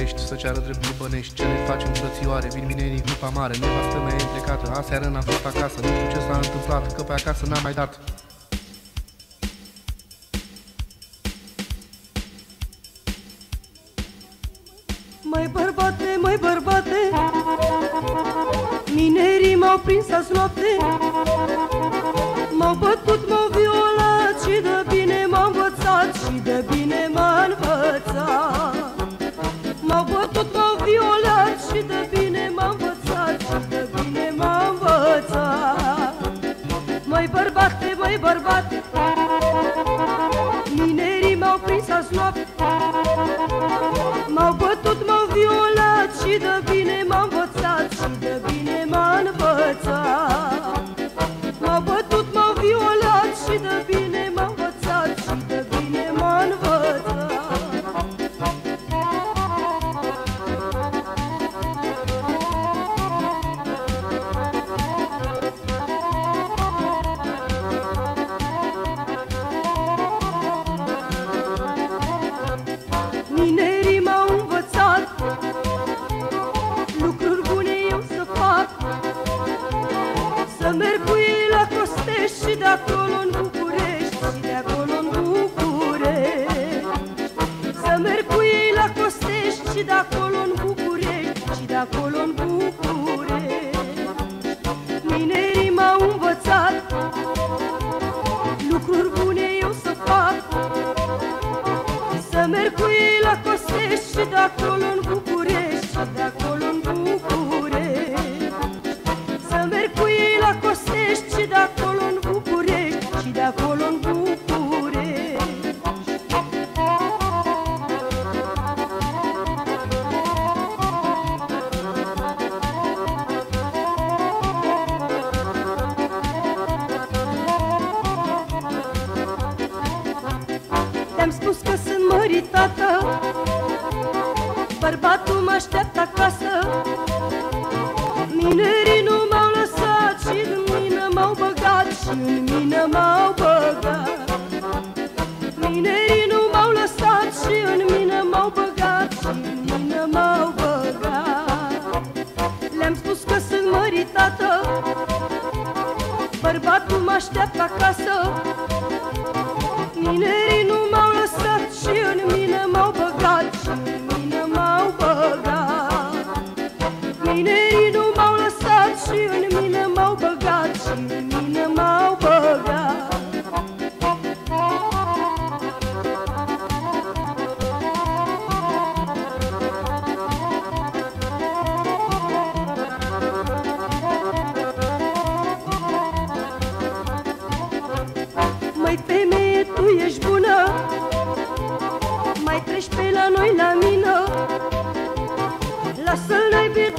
București Să ceară drept bănești Ce ne facem frățioare Vin minerii grupa mare Nevastă mea e plecată Aseară n-am fost acasă Nu știu ce s-a întâmplat Că pe acasă n-am mai dat. Mai bărbate, mai bărbate Minerii m-au prins azi noapte bărbate, mai bărbate Minerii m-au prins azi noapte. M-au bătut, m-au violat Și de bine m-a învățat Și de bine m-a învățat. M-au bătut, m-au violat Și de bine acolo în București Și de acolo în București. Să merg cu ei la Costești Și de acolo în București Și de acolo în București. Minerii m-au învățat Lucruri bune eu să fac. Să merg cu ei la Costești Și de acolo în București acolo în București Te-am spus că sunt măritată. Bărbatul mă așteaptă acasă Și în mine m-au băgat. Minerii nu m-au lăsat Și în mine m-au băgat Și în mine m-au băgat. Le-am spus că sunt măritată Bărbatul mă așteaptă acasă. Minerii nu m-au Mai treci pe la noi la mină Lasă-l naibii